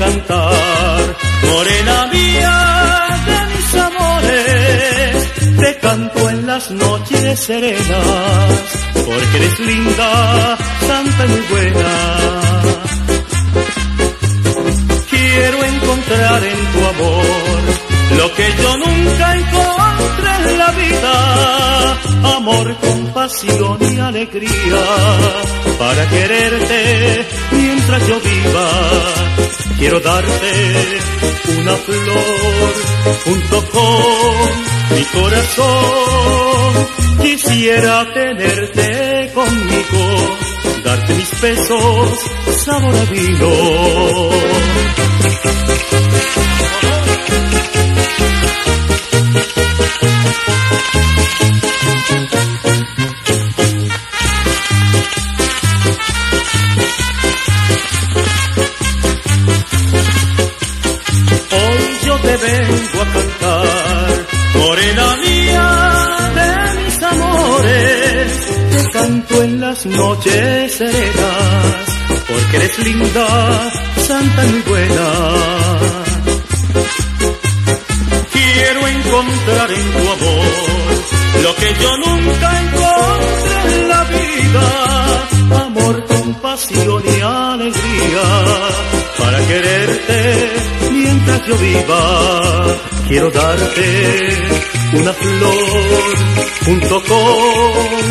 cantar, morena mía de mis amores, te canto en las noches serenas, porque eres linda, santa y buena. Quiero encontrar en tu amor lo que yo nunca encontré en la vida, amor, compasión y alegría, para quererte mientras yo viva. Quiero darte una flor junto con mi corazón. Quisiera tenerte conmigo, darte mis besos, sabor vino. Canto en las noches serenas, porque eres linda, santa y buena. Quiero encontrar en tu amor lo que yo nunca encontré en la vida, amor, compasión y alegría, para quererte mientras yo viva. Quiero darte una flor junto con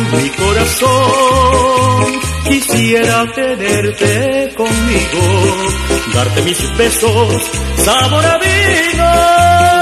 Quisiera tenerte conmigo, darte mis besos, sabor a vino.